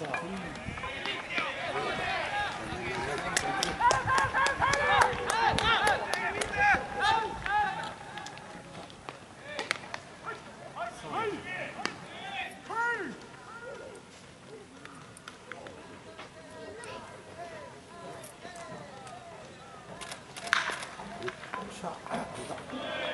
자, 샤. 아.